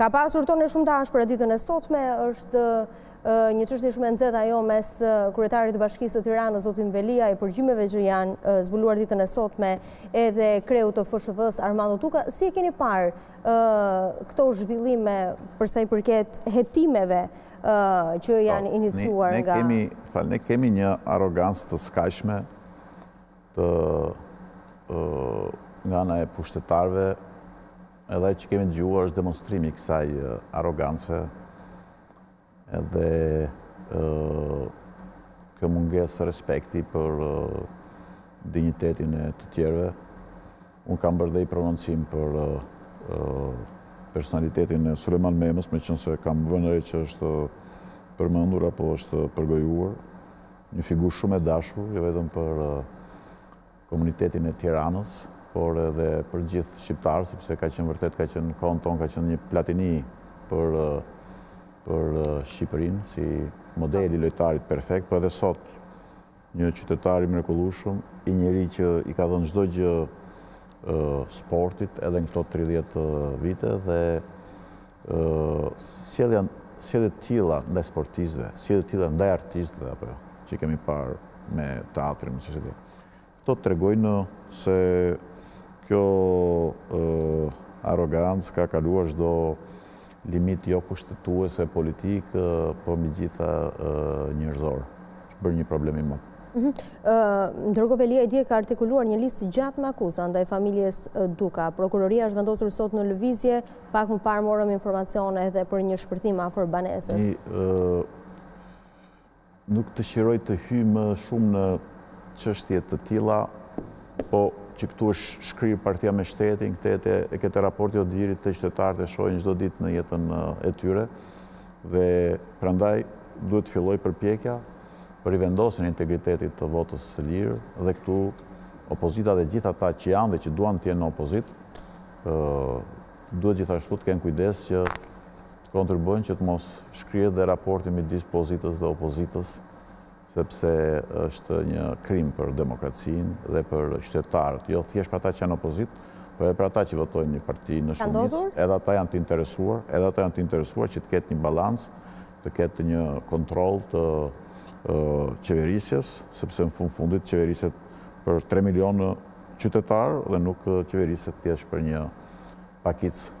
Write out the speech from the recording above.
Ka pasur tone shumë të ashpra ditën e sotme, është një çështje shumë e nxehtë ajo mes kryetarit të Bashkisë së Tiranës zotit Veliaj e përgjimeve që janë zbuluar ditën e sotme edhe kreut të FSHF-së Armando Duka. Si i keni parë këto zhvillime për sa i përket hetimeve që po, janë iniciuar nga Ne kemi, fal, ne kemi një arrogancë të skajshme nga ana e pushtetarëve Edhe ajo që kemi dëgjuar është demonstrim i kësaj arrogance edhe kjo mungesë respekti për dinjitetin e të tjerëve. Unë kam bërë dhe një prononcim për personalitetin e Sulejman Memës, meqenëse kam vënë re që është përmendur apo është përgojuar, një figurë shumë e dashur, jo vetëm për komunitetin e Tiranës, por edhe për gjithë shqiptarët, sepse ka qenë vërtet, ka qenë në kohën tonë, ka qenë një Platini për për Shqipërinë, si model i lojtarit perfekt, po edhe sot një qytetar i mrekullueshëm, një njeri që i ka dhënë çdo gjë sportit edhe në këto 30 vite dhe Sjellja, sjellje të tilla ndaj sportistëve, sjellje të tilla ndaj artistëve apo ajo, që kemi parë me teatrin, me çështje të tilla. Këto tregojnë se kjo arrogancë ka kaluar çdo limit jo kushtetues e politik, po mbi të gjitha njerëzor. Është bërë një problem i madh. Mhm. Ndërkohë Veliaj dje ka artikuluar një listë të gjatë me akuza ndaj familjes Duka. Prokuroria është vendosur sot në lëvizje Pak më parë morëm informacione edhe për një shpërthim afër banesës. Nuk dëshiroj të hyj më shumë në çështje të tilla, po që këtu është shkrirë partia me shtetin, këtë e këtë e raporton ODIHR-i dhe qytetarët e shohin çdo ditë në jetën e tyre, dhe prandaj duhet të fillojë përpjekja për rivendosjen e integritetit të votës së lirë, dhe këtu opozita dhe gjithë ata që janë dhe që duan të jenë në opozitë, Duhet gjithashtu të kenë kujdes që të kontribuojnë që të mos shkrihet dhe raporti midis pozitës dhe opozitës, sepse është një krim për demokracinë dhe për qytetarët, jo thjesht për ata që janë opozitë, por edhe për ata që votojnë një parti në shumicë, edhe ata janë të interesuar, edhe ata janë të interesuar që të ketë një balancë, të ketë një kontroll të qeverisjes, sepse në fund fundit qeveriset për 3 milionë qytetarë dhe nuk qeveriset thjesht për një pakicë